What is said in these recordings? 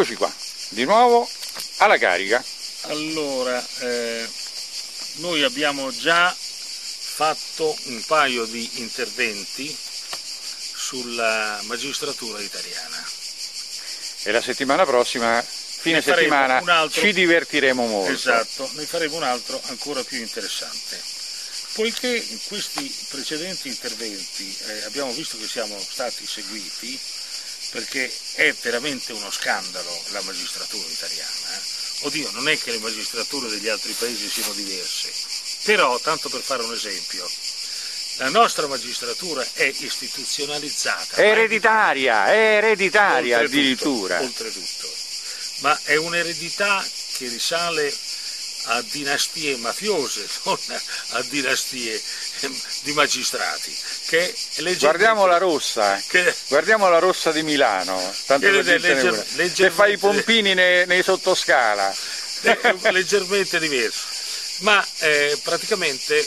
Eccoci qua, di nuovo alla carica. Allora, eh, noi abbiamo già fatto un paio di interventi sulla magistratura italiana. E la settimana prossima, fine Ne settimana, altro- ci divertiremo molto. Esatto, ne faremo un altro ancora più interessante. Poiché in questi precedenti interventi eh, abbiamo visto che siamo stati seguiti, perché è veramente uno scandalo la magistratura italiana. eh. Oddio, non è che le magistrature degli altri paesi siano diverse, però, tanto per fare un esempio, la nostra magistratura è istituzionalizzata. È ereditaria, è ereditaria Oltretutto, addirittura. Oltretutto. Ma è un'eredità che risale a dinastie mafiose, non a dinastie ehm, di magistrati. Guardiamo la rossa, eh. che- guardiamo la rossa di Milano, tanto Che dirtene legger- leggermente- fa i pompini nei, nei sottoscala. è leggermente diverso. Ma eh, praticamente,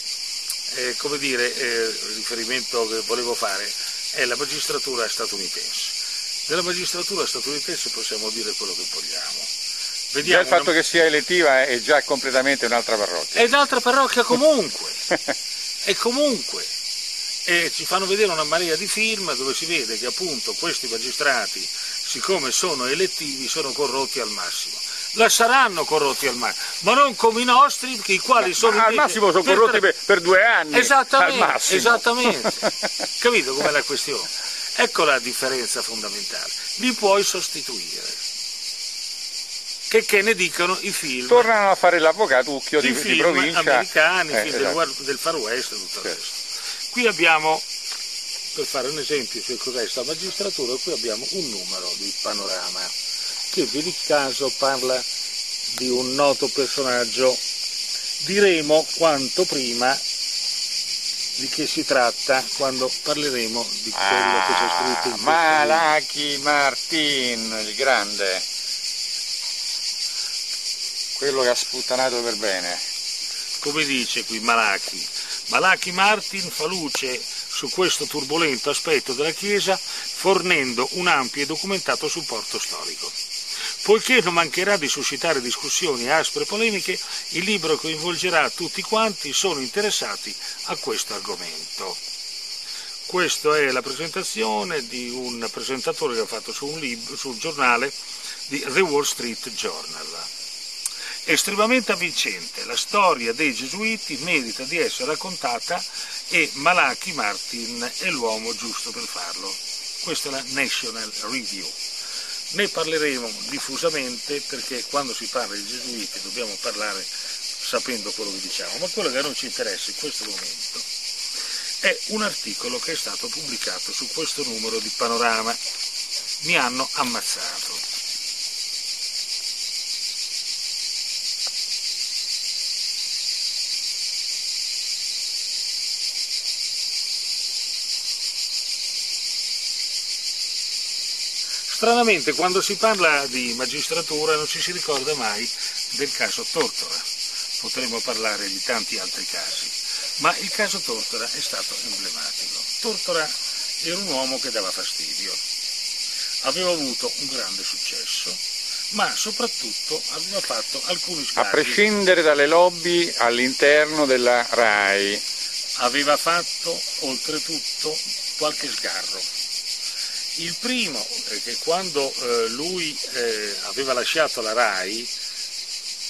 eh, come dire, eh, il riferimento che volevo fare è la magistratura statunitense. Della magistratura statunitense possiamo dire quello che vogliamo. Già Vediamo il fatto una- che sia elettiva è già completamente un'altra parrocchia. È un'altra parrocchia comunque, e comunque. E ci fanno vedere una marea di film dove si vede che appunto questi magistrati, siccome sono elettivi, sono corrotti al massimo. La saranno corrotti al massimo, ma non come i nostri, che i quali sono Ma al massimo sono per corrotti tre- per, per due anni. Esattamente, esattamente. Capito com'è la questione? Ecco la differenza fondamentale. Li puoi sostituire. Che, che ne dicono i film? Tornano a fare l'avvocatucchio di, di provincia. americani, Eh, film del, esatto. del Far West e tutto il resto. Qui abbiamo, per fare un esempio su cos'è questa magistratura, qui abbiamo un numero di panorama che vedi il caso parla di un noto personaggio. Diremo quanto prima di che si tratta quando parleremo di quello che c'è scritto in Ah, questo. Malachi Martin, il grande. Quello che ha sputtanato per bene. come dice qui Malachi. Malachi Martin fa luce su questo turbolento aspetto della Chiesa fornendo un ampio e documentato supporto storico. Poiché non mancherà di suscitare discussioni e aspre polemiche, il libro coinvolgerà tutti quanti sono interessati a questo argomento. Questa è la presentazione di un presentatore che ha fatto su un, libro, su un giornale di The Wall Street Journal. Estremamente avvincente, la storia dei gesuiti merita di essere raccontata e Malachi Martin è l'uomo giusto per farlo. Questa è la National Review. Ne parleremo diffusamente perché quando si parla di gesuiti dobbiamo parlare sapendo quello che diciamo, ma quello che non ci interessa in questo momento è un articolo che è stato pubblicato su questo numero di Panorama. Mi hanno ammazzato. Stranamente quando si parla di magistratura non ci si ricorda mai del caso Tortora. Potremmo parlare di tanti altri casi, ma il caso Tortora è stato emblematico. Tortora era un uomo che dava fastidio, aveva avuto un grande successo, ma soprattutto aveva fatto alcuni A sbagli. prescindere dalle lobby all'interno della RAI. aveva fatto oltretutto qualche sgarro. Il primo è che quando eh, lui eh, aveva lasciato la RAI,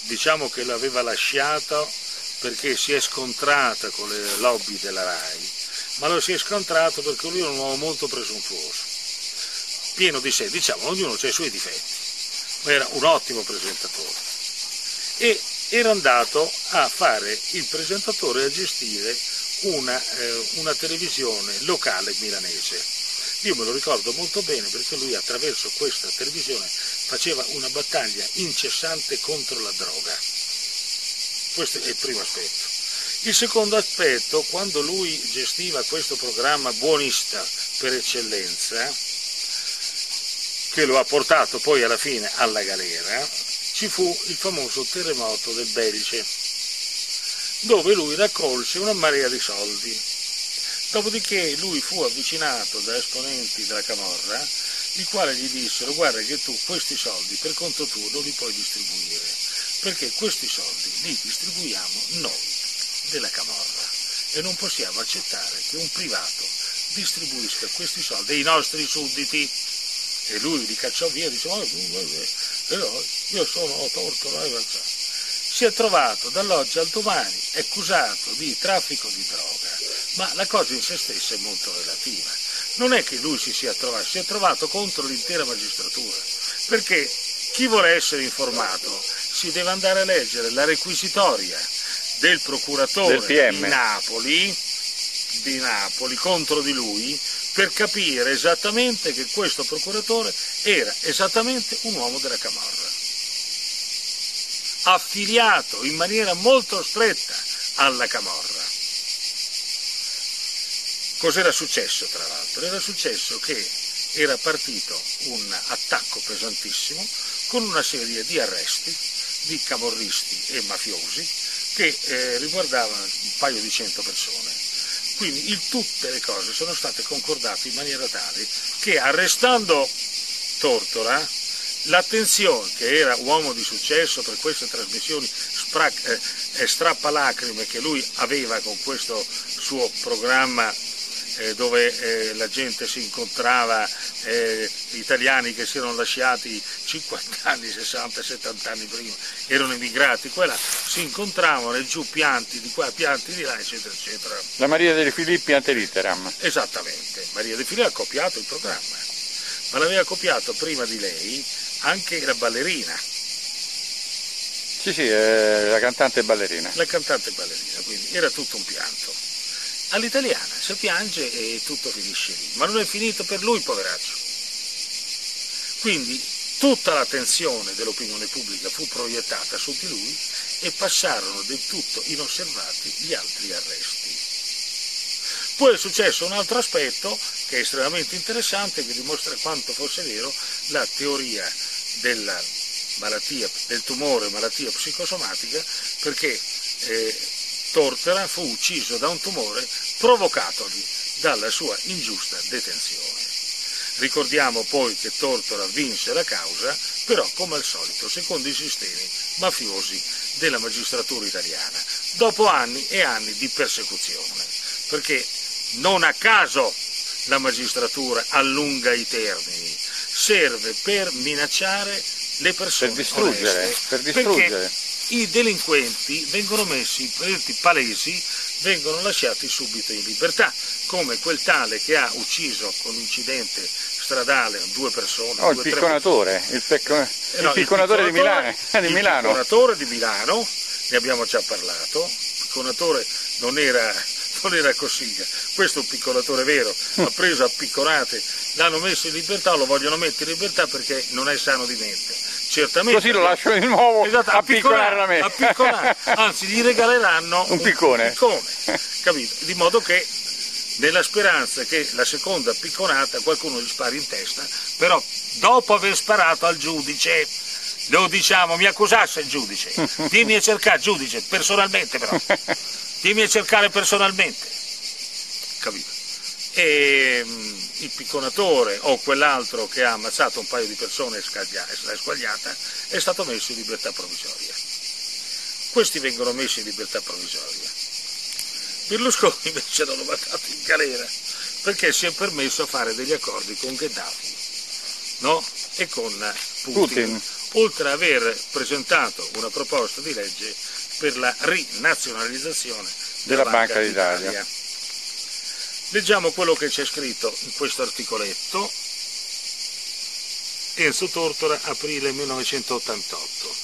diciamo che l'aveva lasciato perché si è scontrata con le lobby della RAI, ma lo si è scontrato perché lui era un uomo molto presuntuoso, pieno di sé, diciamo, ognuno ha i suoi difetti, ma era un ottimo presentatore. E era andato a fare il presentatore a gestire una, eh, una televisione locale milanese. Io me lo ricordo molto bene perché lui attraverso questa televisione faceva una battaglia incessante contro la droga. Questo è il primo aspetto. Il secondo aspetto, quando lui gestiva questo programma buonista per eccellenza, che lo ha portato poi alla fine alla galera, ci fu il famoso terremoto del Belice, dove lui raccolse una marea di soldi. Dopodiché lui fu avvicinato da esponenti della Camorra i quali gli dissero guarda che tu questi soldi per conto tuo non li puoi distribuire, perché questi soldi li distribuiamo noi della Camorra. E non possiamo accettare che un privato distribuisca questi soldi ai nostri sudditi. E lui li cacciò via e dice, oh, però io sono torto, si è trovato dall'oggi al domani accusato di traffico di droga, ma la cosa in se stessa è molto relativa. Non è che lui si sia trovato, si è trovato contro l'intera magistratura, perché chi vuole essere informato si deve andare a leggere la requisitoria del procuratore del di Napoli, di Napoli contro di lui per capire esattamente che questo procuratore era esattamente un uomo della Camorra, affiliato in maniera molto stretta alla Camorra. Cos'era successo tra l'altro? Era successo che era partito un attacco pesantissimo con una serie di arresti di camorristi e mafiosi che eh, riguardavano un paio di cento persone. Quindi il, tutte le cose sono state concordate in maniera tale che arrestando Tortora, l'attenzione che era uomo di successo per queste trasmissioni sprac, eh, strappalacrime che lui aveva con questo suo programma eh, dove eh, la gente si incontrava, eh, italiani che si erano lasciati 50 anni, 60, 70 anni prima, erano emigrati, quella si incontravano e giù pianti di qua, pianti di là, eccetera, eccetera. La Maria dei Filippi antelitteram. Esattamente, Maria dei Filippi ha copiato il programma, ma l'aveva copiato prima di lei anche la ballerina. Sì, sì, eh, la cantante ballerina. La cantante ballerina, quindi era tutto un pianto all'italiana, si piange e tutto finisce lì, ma non è finito per lui, poveraccio. Quindi tutta l'attenzione dell'opinione pubblica fu proiettata su di lui e passarono del tutto inosservati gli altri arresti. Poi è successo un altro aspetto che è estremamente interessante, che dimostra quanto fosse vero la teoria della malattia, del tumore malattia psicosomatica, perché eh, Tortora fu ucciso da un tumore provocatogli dalla sua ingiusta detenzione. Ricordiamo poi che Tortora vinse la causa, però come al solito secondo i sistemi mafiosi della magistratura italiana, dopo anni e anni di persecuzione, perché non a caso la magistratura allunga i termini, serve per minacciare le persone per distruggere, oneste, per distruggere i delinquenti vengono messi, i palesi, vengono lasciati subito in libertà, come quel tale che ha ucciso con incidente stradale due persone. Oh, due, il picconatore, il, pecco... eh, no, il picconatore il di Milano. Di il picconatore di Milano, ne abbiamo già parlato, il picconatore non era, non era Cossiga, questo è un picconatore vero, ha preso a picconate, l'hanno messo in libertà, lo vogliono mettere in libertà perché non è sano di mente certamente. Così lo lasciano di nuovo esatto, a, picconare la me. A picconare. Anzi, gli regaleranno un piccone. Un piccone capito? Di modo che nella speranza che la seconda picconata qualcuno gli spari in testa, però dopo aver sparato al giudice, lo diciamo, mi accusasse il giudice, dimmi a cercare, giudice, personalmente però, dimmi a cercare personalmente, capito? E il picconatore o quell'altro che ha ammazzato un paio di persone e l'ha squagliata è stato messo in libertà provvisoria. Questi vengono messi in libertà provvisoria. Berlusconi invece l'hanno mandato in galera perché si è permesso a fare degli accordi con Gheddafi no? e con Putin, Putin, oltre ad aver presentato una proposta di legge per la rinazionalizzazione della, della Banca, Banca d'Italia. Leggiamo quello che c'è scritto in questo articoletto. Enzo Tortora, aprile 1988.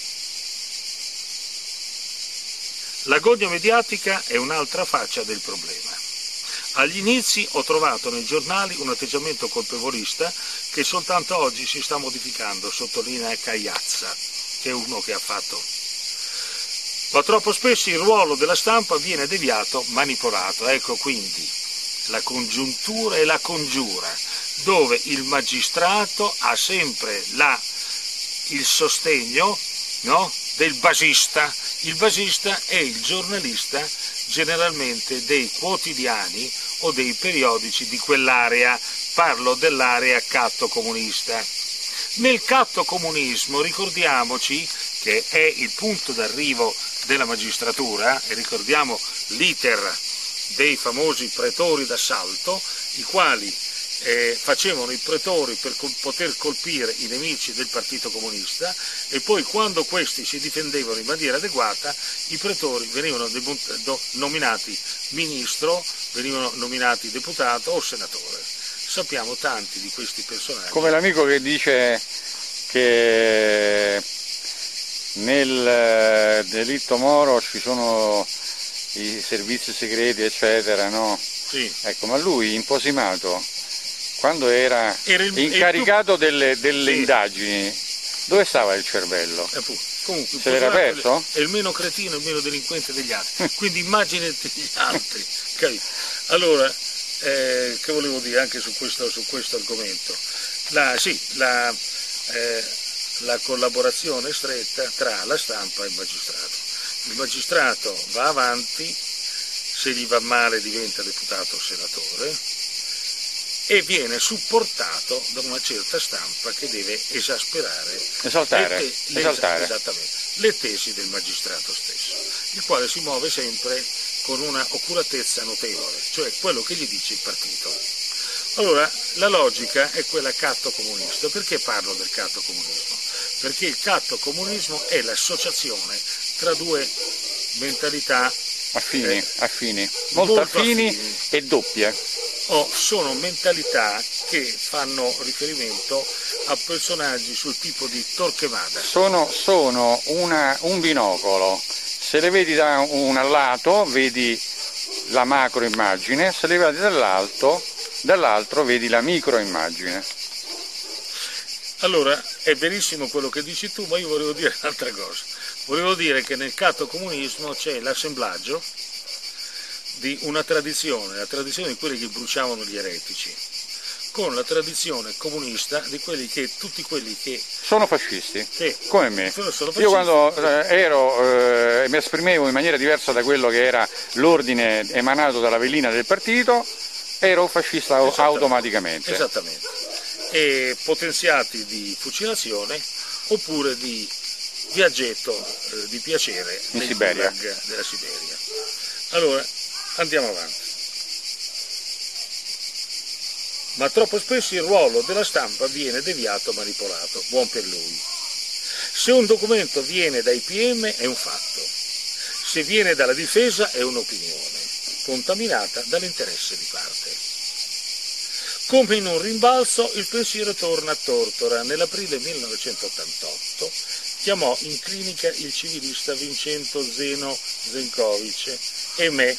L'agonia mediatica è un'altra faccia del problema. Agli inizi ho trovato nei giornali un atteggiamento colpevolista che soltanto oggi si sta modificando, sottolinea Cagliazza, che è uno che ha fatto. Ma troppo spesso il ruolo della stampa viene deviato, manipolato. Ecco quindi la congiuntura e la congiura, dove il magistrato ha sempre la, il sostegno no, del basista. Il basista è il giornalista generalmente dei quotidiani o dei periodici di quell'area, parlo dell'area catto comunista. Nel catto comunismo ricordiamoci che è il punto d'arrivo della magistratura, e ricordiamo l'iter dei famosi pretori d'assalto, i quali eh, facevano i pretori per col poter colpire i nemici del Partito Comunista e poi quando questi si difendevano in maniera adeguata i pretori venivano nominati ministro, venivano nominati deputato o senatore. Sappiamo tanti di questi personaggi. Come l'amico che dice che nel eh, delitto Moro ci sono i servizi segreti eccetera, no? Sì. Ecco, ma lui imposimato quando era, era il, incaricato più... delle, delle sì. indagini, dove stava il cervello? Eh, Comunque, Se l'era perso? È il meno cretino, il meno delinquente degli altri. Quindi immaginati gli altri. allora, eh, che volevo dire anche su questo, su questo argomento? La, sì, la, eh, la collaborazione stretta tra la stampa e il magistrato. Il magistrato va avanti, se gli va male diventa deputato o senatore, e viene supportato da una certa stampa che deve esasperare Esaltare. Le, te, Esaltare. le tesi del magistrato stesso, il quale si muove sempre con una oculatezza notevole, cioè quello che gli dice il partito. Allora, la logica è quella catto comunista. Perché parlo del catto comunismo? Perché il catto comunismo è l'associazione tra due mentalità affini, eh, affini. Molto, affini, affini e doppie o sono mentalità che fanno riferimento a personaggi sul tipo di Torquemada. Sono, sono una, un binocolo, se le vedi da un lato vedi la macro immagine, se le vedi dall'alto, dall'altro vedi la micro immagine. Allora, è verissimo quello che dici tu, ma io volevo dire un'altra cosa. Volevo dire che nel catto comunismo c'è l'assemblaggio di una tradizione, la tradizione di quelli che bruciavano gli eretici, con la tradizione comunista di quelli che, tutti quelli che... Sono fascisti, che, come me. Io quando eh, ero, eh, mi esprimevo in maniera diversa da quello che era l'ordine emanato dalla velina del partito, ero fascista Esattamente. automaticamente. Esattamente. E potenziati di fucilazione oppure di viaggetto eh, di piacere in Siberia. della Siberia. Allora, Andiamo avanti. Ma troppo spesso il ruolo della stampa viene deviato, manipolato. Buon per lui. Se un documento viene dai PM è un fatto, se viene dalla difesa è un'opinione, contaminata dall'interesse di parte. Come in un rimbalzo il pensiero torna a Tortora. Nell'aprile 1988 chiamò in clinica il civilista Vincenzo Zeno Zenkovic e me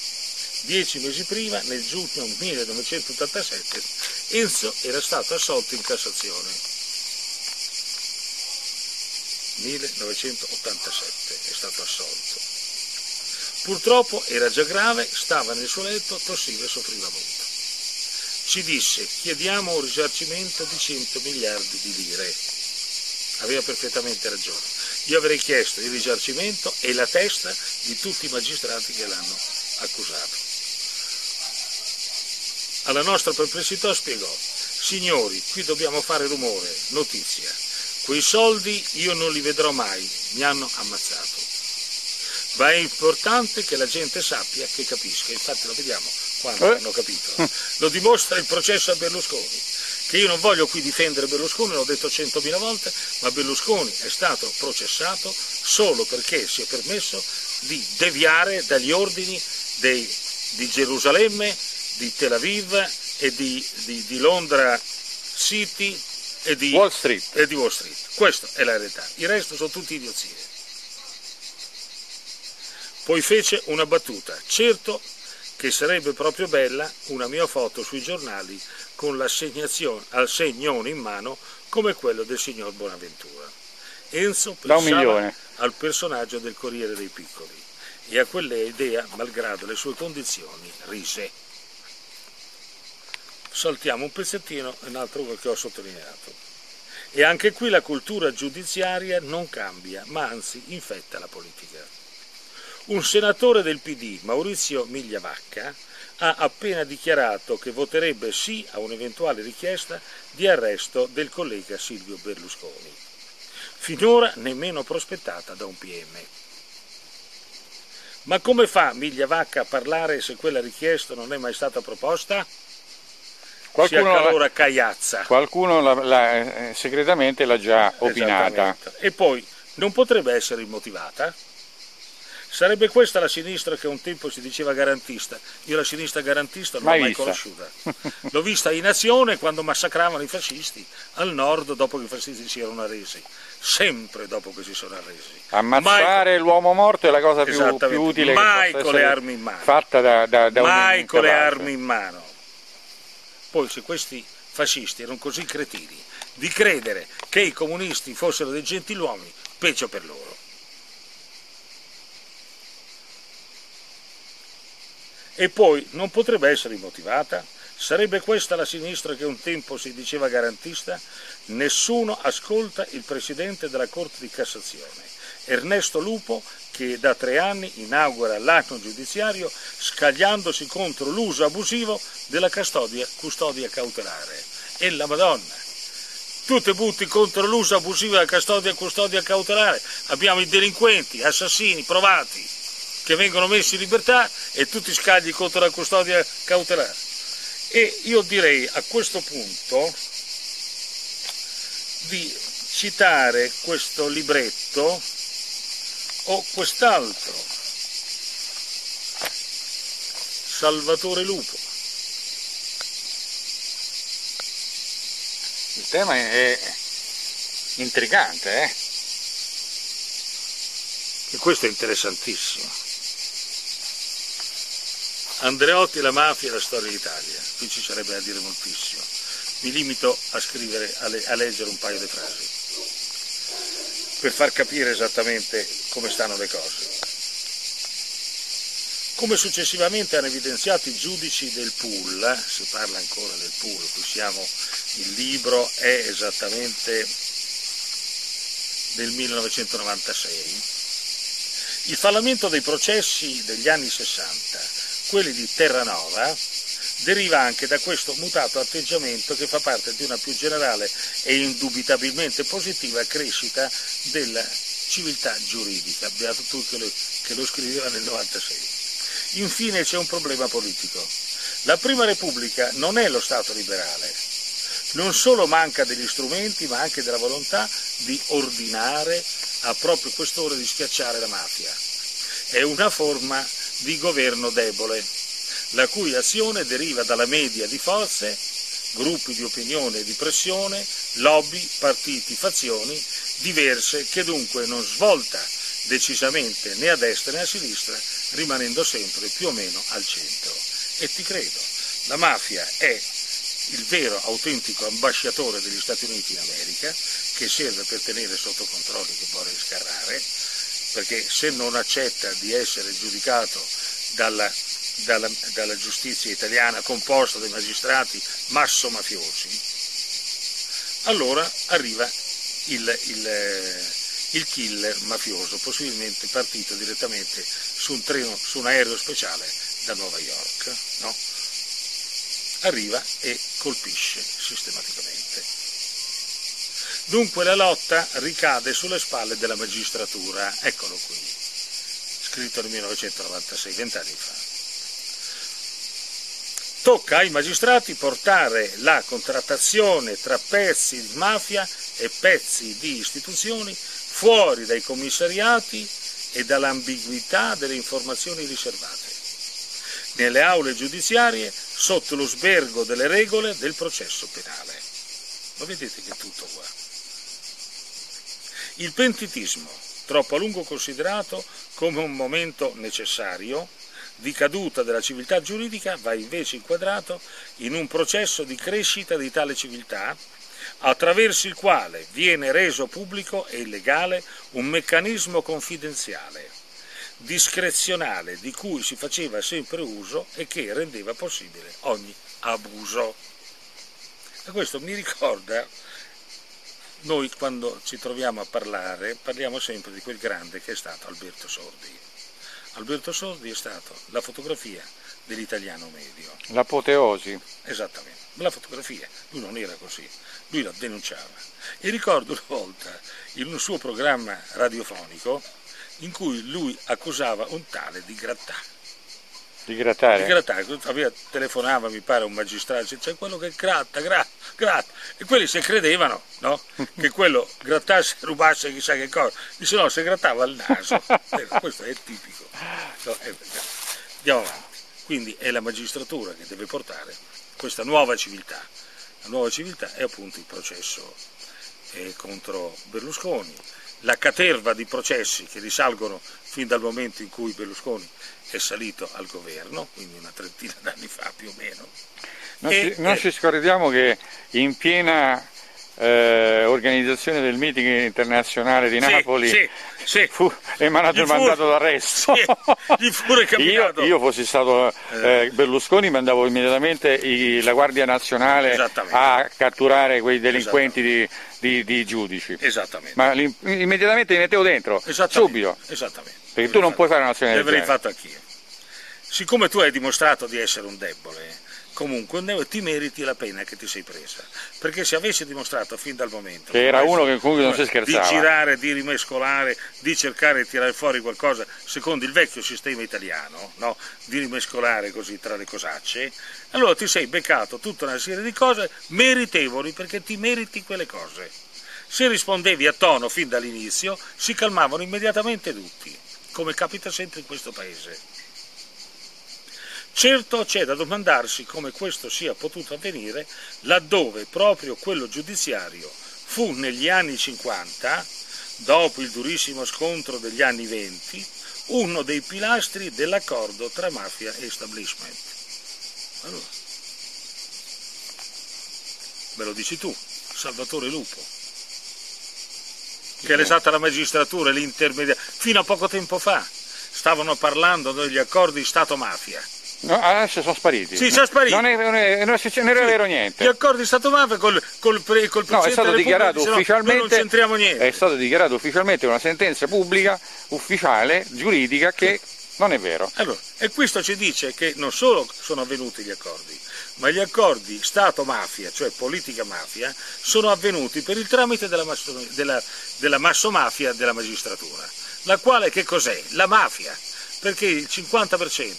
Dieci mesi prima, nel giugno 1987, Enzo era stato assolto in Cassazione. 1987 è stato assolto. Purtroppo era già grave, stava nel suo letto, tossiva e soffriva molto. Ci disse chiediamo un risarcimento di 100 miliardi di lire. Aveva perfettamente ragione. Io avrei chiesto il risarcimento e la testa di tutti i magistrati che l'hanno accusato. Alla nostra perplessità spiegò, signori, qui dobbiamo fare rumore, notizia. Quei soldi io non li vedrò mai, mi hanno ammazzato. Ma è importante che la gente sappia che capisca, infatti lo vediamo quando eh? hanno capito. Lo dimostra il processo a Berlusconi, che io non voglio qui difendere Berlusconi, l'ho detto centomila volte, ma Berlusconi è stato processato solo perché si è permesso di deviare dagli ordini dei, di Gerusalemme di Tel Aviv e di, di, di Londra City e di Wall Street. E di Wall Street. Questa è la realtà. Il resto sono tutti idiozie. Poi fece una battuta. Certo che sarebbe proprio bella una mia foto sui giornali con l'assegnazione al segnone in mano come quello del signor Bonaventura. Enzo pensava al personaggio del Corriere dei Piccoli e a quell'idea, malgrado le sue condizioni, rise saltiamo un pezzettino e un altro che ho sottolineato. E anche qui la cultura giudiziaria non cambia, ma anzi infetta la politica. Un senatore del PD, Maurizio Migliavacca, ha appena dichiarato che voterebbe sì a un'eventuale richiesta di arresto del collega Silvio Berlusconi, finora nemmeno prospettata da un PM. Ma come fa Miglia Vacca a parlare se quella richiesta non è mai stata proposta? Qualcuno, allora caiazza. Qualcuno la, la, eh, segretamente l'ha già opinata. E poi non potrebbe essere immotivata? Sarebbe questa la sinistra che un tempo si diceva garantista. Io la sinistra garantista non l'ho mai vista. conosciuta. L'ho vista in azione quando massacravano i fascisti al nord dopo che i fascisti si erano arresi. Sempre dopo che si sono arresi. Ammazzare l'uomo morto è la cosa più, più utile mai con le armi in mano. Fatta da, da, da mai con le armi in mano. Poi se questi fascisti erano così cretini di credere che i comunisti fossero dei gentiluomini, peggio per loro. E poi non potrebbe essere motivata? Sarebbe questa la sinistra che un tempo si diceva garantista? Nessuno ascolta il Presidente della Corte di Cassazione, Ernesto Lupo, che da tre anni inaugura l'atto giudiziario scagliandosi contro l'uso abusivo della custodia, custodia cautelare. E la Madonna! Tu ti butti contro l'uso abusivo della custodia, custodia cautelare. Abbiamo i delinquenti, assassini, provati, che vengono messi in libertà e tu ti scagli contro la custodia cautelare. E io direi a questo punto di citare questo libretto o quest'altro, Salvatore Lupo. Il tema è intrigante, eh? E questo è interessantissimo. Andreotti, la mafia e la storia d'Italia. Qui ci sarebbe da dire moltissimo. Mi limito a scrivere, a, le, a leggere un paio di frasi per far capire esattamente come stanno le cose. Come successivamente hanno evidenziato i giudici del pool, eh, si parla ancora del pool, qui siamo, il libro è esattamente del 1996, il fallamento dei processi degli anni 60, quelli di Terranova, deriva anche da questo mutato atteggiamento che fa parte di una più generale e indubitabilmente positiva crescita della civiltà giuridica, beato tu che lo, che lo scriveva nel 96. Infine c'è un problema politico. La Prima Repubblica non è lo Stato liberale, non solo manca degli strumenti ma anche della volontà di ordinare a proprio quest'ora di schiacciare la mafia. È una forma di governo debole la cui azione deriva dalla media di forze, gruppi di opinione e di pressione, lobby, partiti, fazioni diverse che dunque non svolta decisamente né a destra né a sinistra, rimanendo sempre più o meno al centro. E ti credo, la mafia è il vero autentico ambasciatore degli Stati Uniti in America, che serve per tenere sotto controllo che vuole scarrare, perché se non accetta di essere giudicato dalla dalla, dalla giustizia italiana composta dai magistrati masso mafiosi, allora arriva il, il, il, killer mafioso, possibilmente partito direttamente su un, treno, su un aereo speciale da Nuova York. No? Arriva e colpisce sistematicamente. Dunque la lotta ricade sulle spalle della magistratura, eccolo qui, scritto nel 1996, vent'anni fa tocca ai magistrati portare la contrattazione tra pezzi di mafia e pezzi di istituzioni fuori dai commissariati e dall'ambiguità delle informazioni riservate, nelle aule giudiziarie sotto lo sbergo delle regole del processo penale. Lo vedete che è tutto qua. Il pentitismo, troppo a lungo considerato come un momento necessario, di caduta della civiltà giuridica va invece inquadrato in un processo di crescita di tale civiltà attraverso il quale viene reso pubblico e illegale un meccanismo confidenziale, discrezionale, di cui si faceva sempre uso e che rendeva possibile ogni abuso. E questo mi ricorda, noi quando ci troviamo a parlare, parliamo sempre di quel grande che è stato Alberto Sordi. Alberto Sordi è stato la fotografia dell'italiano medio. L'apoteosi. Esattamente, la fotografia, lui non era così, lui la denunciava. E ricordo una volta in un suo programma radiofonico in cui lui accusava un tale di grattare. Di grattare? Di grattare, aveva, telefonava mi pare un magistrato, c'è cioè quello che gratta, gratta, gratta. E quelli se credevano, no? Che quello grattasse, rubasse chissà che cosa. Dice no, se grattava il naso. Eh, questo è tipico. No, eh, andiamo avanti. Quindi è la magistratura che deve portare questa nuova civiltà. La nuova civiltà è appunto il processo eh, contro Berlusconi, la caterva di processi che risalgono fin dal momento in cui Berlusconi è salito al governo, quindi una trentina d'anni fa più o meno. Non, e, ci, non eh, ci scordiamo che in piena eh, organizzazione del meeting internazionale di Napoli sì, sì, fu emanato il mandato d'arresto. Io, io, fossi stato eh, eh, Berlusconi mandavo immediatamente i, la Guardia Nazionale a catturare quei delinquenti di, di, di, giudici. Esattamente. Ma immediatamente li mettevo dentro, subito. Esattamente. Perché tu non puoi fare un'azione del genere. L'avrei fatto anch'io. Siccome tu hai dimostrato di essere un debole, comunque ti meriti la pena che ti sei presa. Perché se avessi dimostrato fin dal momento che era uno che comunque non si scherzava di girare, di rimescolare, di cercare di tirare fuori qualcosa secondo il vecchio sistema italiano, no? di rimescolare così tra le cosacce, allora ti sei beccato tutta una serie di cose meritevoli perché ti meriti quelle cose. Se rispondevi a tono fin dall'inizio, si calmavano immediatamente tutti, come capita sempre in questo paese. Certo c'è da domandarsi come questo sia potuto avvenire laddove proprio quello giudiziario fu negli anni 50, dopo il durissimo scontro degli anni 20, uno dei pilastri dell'accordo tra mafia e establishment. Allora, me lo dici tu, Salvatore Lupo, che è l'esatta la magistratura, l'intermediario, fino a poco tempo fa stavano parlando degli accordi Stato-mafia No, adesso sono spariti. Sì, sono spariti. Non, è, non, è, non, è, non era vero niente. Gli accordi Stato-mafia col, col, col, col no, è stato dichiarato ufficialmente. non c'entriamo niente. È stato dichiarato ufficialmente una sentenza pubblica, ufficiale, giuridica, che non è vero. Allora, e questo ci dice che non solo sono avvenuti gli accordi, ma gli accordi Stato-mafia, cioè politica-mafia, sono avvenuti per il tramite della, della, della massomafia della magistratura, la quale che cos'è? La mafia, perché il 50%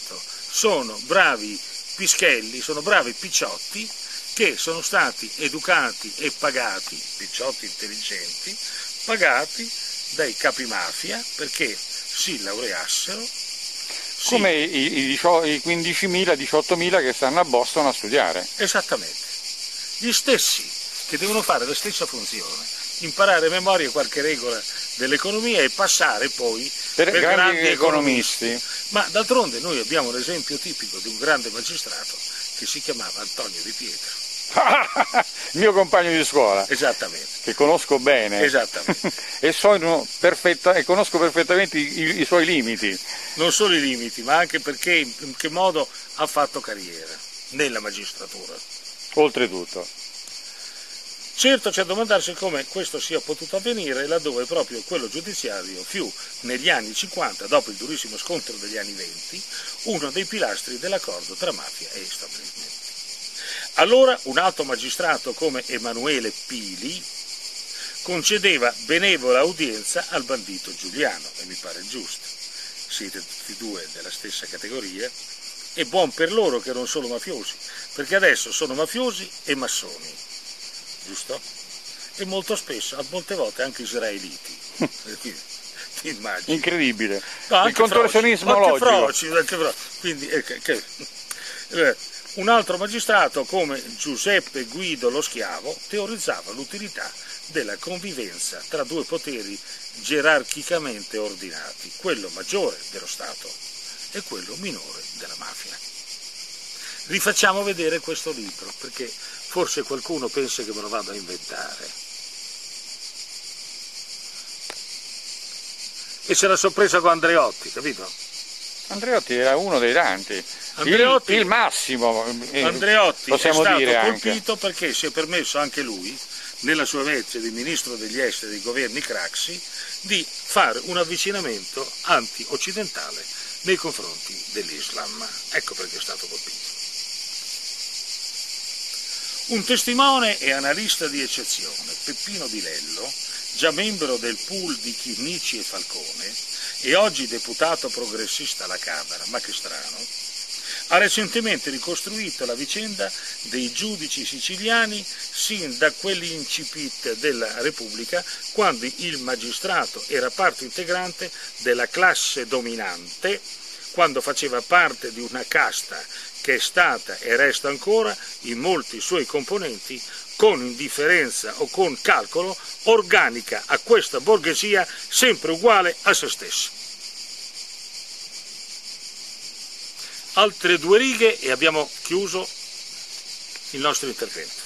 sono bravi pischelli, sono bravi picciotti che sono stati educati e pagati, picciotti intelligenti, pagati dai capi mafia perché si laureassero. Come i, i, i 15.000, 18.000 che stanno a Boston a studiare. Esattamente. Gli stessi che devono fare la stessa funzione, imparare a memoria qualche regola dell'economia e passare poi per, per grandi, grandi economisti. economisti. Ma d'altronde noi abbiamo l'esempio tipico di un grande magistrato che si chiamava Antonio Di Pietro. Il mio compagno di scuola. Esattamente. Che conosco bene. Esattamente. e, perfetta, e, conosco perfettamente i, i, suoi limiti. Non solo i limiti, ma anche perché in che modo ha fatto carriera nella magistratura. Oltretutto. Certo c'è da domandarsi come questo sia potuto avvenire laddove proprio quello giudiziario fu negli anni 50, dopo il durissimo scontro degli anni 20, uno dei pilastri dell'accordo tra mafia e establishment. Allora un alto magistrato come Emanuele Pili concedeva benevola udienza al bandito Giuliano, e mi pare giusto. Siete tutti e due della stessa categoria, e buon per loro che non sono mafiosi, perché adesso sono mafiosi e massoni giusto? E molto spesso, a molte volte anche israeliti. Ti immagini? Incredibile. No, Il contorsionismo froci, logico. Froci, anche froci. Quindi, eh, che, eh, un altro magistrato come Giuseppe Guido lo Schiavo teorizzava l'utilità della convivenza tra due poteri gerarchicamente ordinati, quello maggiore dello Stato e quello minore della mafia. Rifacciamo vedere questo libro, perché Forse qualcuno pensa che me lo vado a inventare. E se la sorpresa con Andreotti, capito? Andreotti era uno dei tanti. Andreotti, il, il massimo, eh, Andreotti possiamo è stato dire colpito anche. perché si è permesso anche lui, nella sua veste di ministro degli esteri dei governi Craxi, di fare un avvicinamento anti-occidentale nei confronti dell'Islam. Ecco perché è stato colpito. Un testimone e analista di eccezione, Peppino Di Lello, già membro del pool di Chirnici e Falcone e oggi deputato progressista alla Camera, ma che strano, ha recentemente ricostruito la vicenda dei giudici siciliani sin da quell'incipit della Repubblica, quando il magistrato era parte integrante della classe dominante, quando faceva parte di una casta che è stata e resta ancora in molti suoi componenti con indifferenza o con calcolo organica a questa borghesia sempre uguale a se stessa. Altre due righe e abbiamo chiuso il nostro intervento.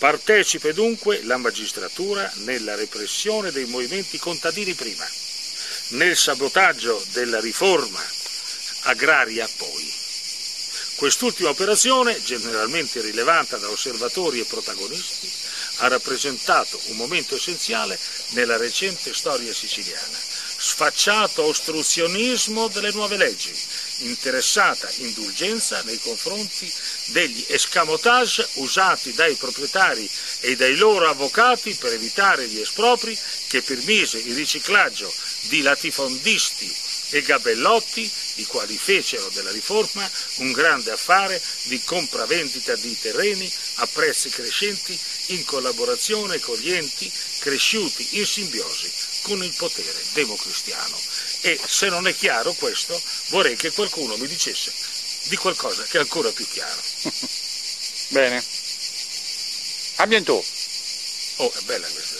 Partecipe dunque la magistratura nella repressione dei movimenti contadini prima, nel sabotaggio della riforma agraria poi. Quest'ultima operazione, generalmente rilevata da osservatori e protagonisti, ha rappresentato un momento essenziale nella recente storia siciliana. Sfacciato ostruzionismo delle nuove leggi, interessata indulgenza nei confronti degli escamotage usati dai proprietari e dai loro avvocati per evitare gli espropri che permise il riciclaggio di latifondisti e gabellotti, i quali fecero della riforma un grande affare di compravendita di terreni a prezzi crescenti in collaborazione con gli enti cresciuti in simbiosi con il potere democristiano e se non è chiaro questo vorrei che qualcuno mi dicesse di qualcosa che è ancora più chiaro. Bene. A bientôt. Oh, è bella questa.